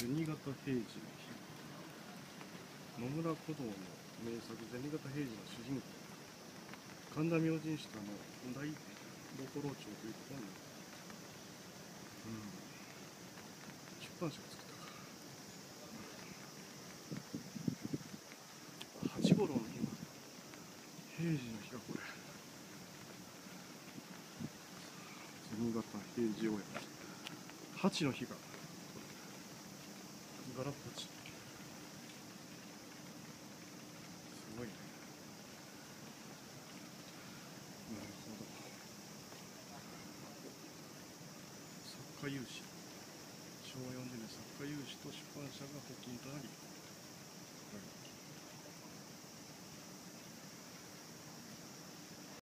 銭形平次の日野村古道の名作銭形平次の主人公神田明神下の大所町というところに、うん、出版社が作ったか八五郎の日も平次の日がこれ銭形平次親八の日がガラッパチすごいね。なるほど。作家有志。昭和40年作家有志と出版社が